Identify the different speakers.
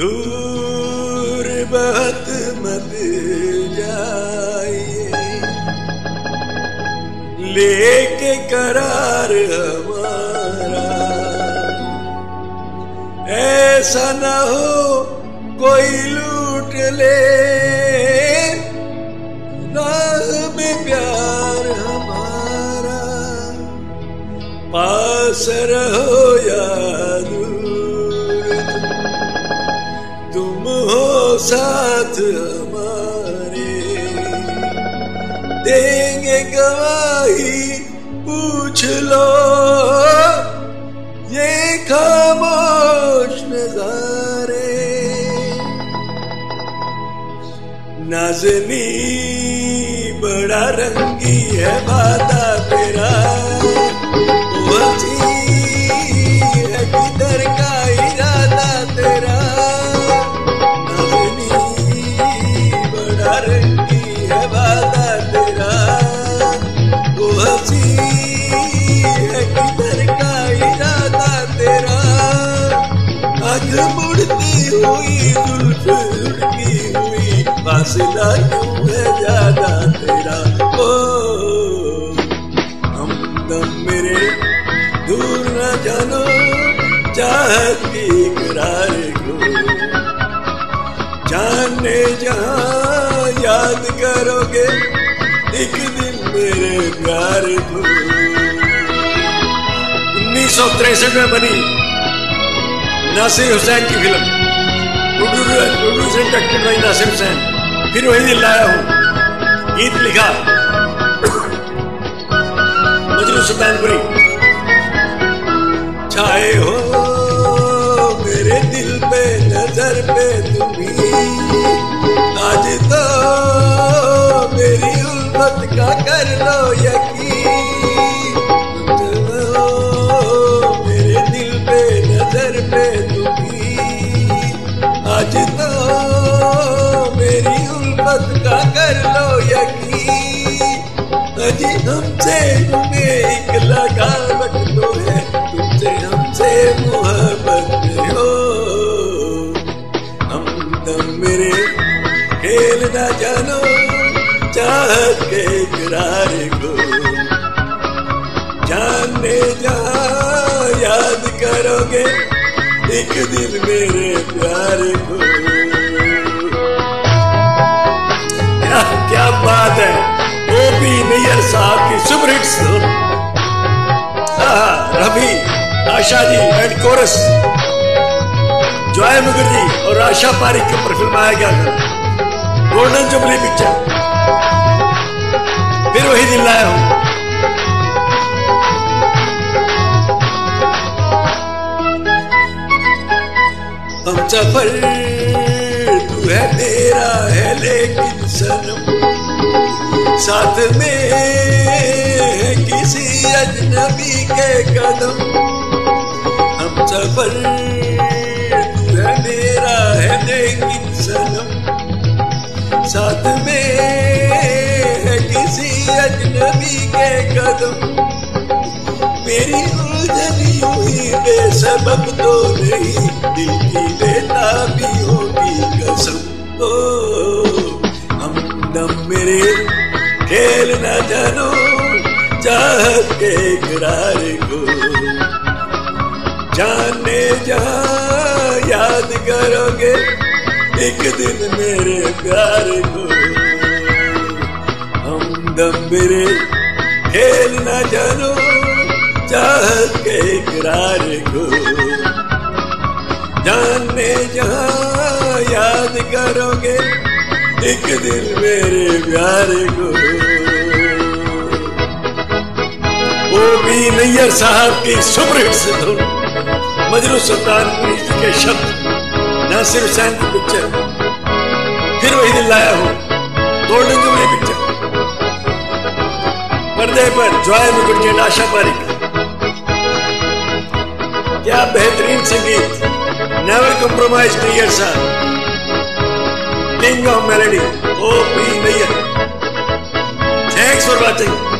Speaker 1: दूर बहुत मत जाइए। लेके करार हमारा। ऐसा न हो कोई लूट ले। में प्यार हमारा। पास रहो या दूर। साथ हमारे देंगे गवाही पूछ लो ये खामोश नजारे नाजनी बड़ा रंगी है वादा तेरा हुई जुल्फ हुई है ज़्यादा तेरा ओ हमदम मेरे दूर न जानो चाहत की इकरार को जाने जहाँ याद करोगे एक दिन मेरे प्यार को उन्नीस सौ तिरसठ में बनी नासिर हुसैन की film directed by Nasir Hussain Phir Wohi Dil लाया हूँ गीत लिखा मजनू सुल्तानपुरी छाए हो मेरे दिल पे नज़र पे तुम्ही आज तो मेरी उल्फत का कर लो यकीन लगावट तो हमसे मोहब्बत हो। हम दम मेरे खेल जानो, चाहत के इकरार को। जानने जहाँ याद करोगे, एक दिन मेरे प्यार को। क्या बात है? ओ पी नैयर साहब की super hits Ravi Asha ji and chorus Joy Mukherjee और आशा पारिक के ऊपर फिल्माया गया था गोल्डन जुबली पिक्चर फिर वही दिल लाया हूँ। हम सफ़र तू है तेरा है लेकिन सनम। साथ में है किसी अजनबी के कदम। सफ़र मेरा है लेकिन सनम। साथ में है किसी अजनबी के कदम। मेरी उलझनी हुई बेसबब तो नहीं, दिल की बेताबियों की कसम। ओ, हम दम मेरे खेल न जानो, चाहत के इकरार को। जानने जहाँ याद करोगे, एक दिन मेरे प्यार को। हम दम मेरे खेल न जानो, चाहत के इकरार को। जानने जहाँ याद करोगे, एक दिन मेरे प्यार को। वो भी नैयर साहब की सुपर से धुन मजरू सुल्तान के शब्द नासिर हुसैन की पिक्चर फिर वही दिल लाया हूँ गोल्डन जुबली पिक्चर पर्दे पर जॉय मुकुट के नाशा पारी क्या बेहतरीन संगीत never compromise prior sir king of melody O P Nayyar thanks for watching